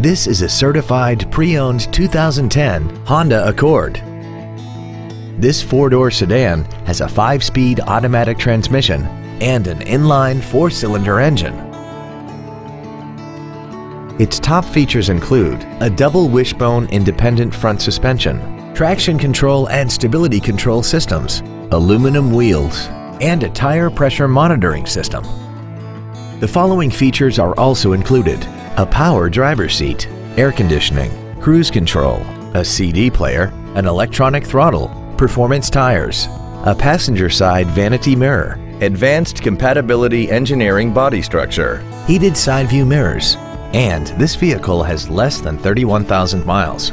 This is a certified pre-owned 2010 Honda Accord. This four-door sedan has a five-speed automatic transmission and an inline four-cylinder engine. Its top features include a double wishbone independent front suspension, traction control and stability control systems, aluminum wheels, and a tire pressure monitoring system. The following features are also included. A power driver's seat, air conditioning, cruise control, a CD player, an electronic throttle, performance tires, a passenger side vanity mirror, advanced compatibility engineering body structure, heated side view mirrors, and this vehicle has less than 31,000 miles.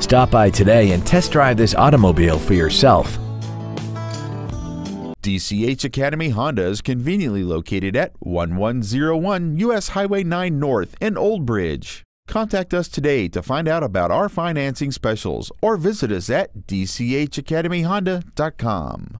Stop by today and test drive this automobile for yourself. DCH Academy Honda is conveniently located at 1101 US Highway 9 North in Old Bridge. Contact us today to find out about our financing specials or visit us at dchacademyhonda.com.